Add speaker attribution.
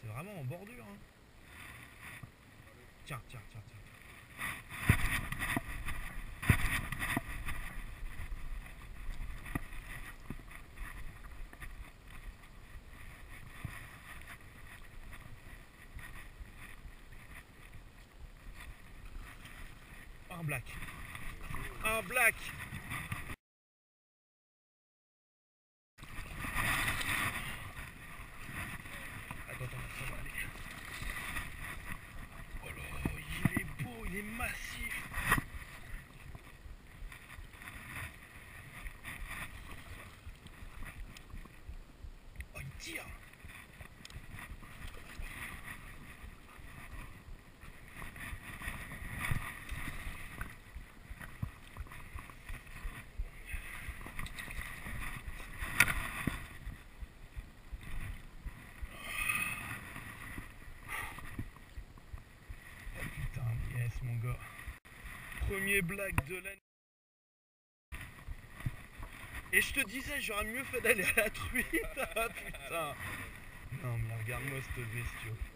Speaker 1: C'est vraiment en bordure. Hein. Tiens, tiens, tiens, tiens. Black. Un black. Mon gars. Premier blague de l'année. Et je te disais, j'aurais mieux fait d'aller à la truite. Ah, putain. Non mais regarde-moi cette bestiole.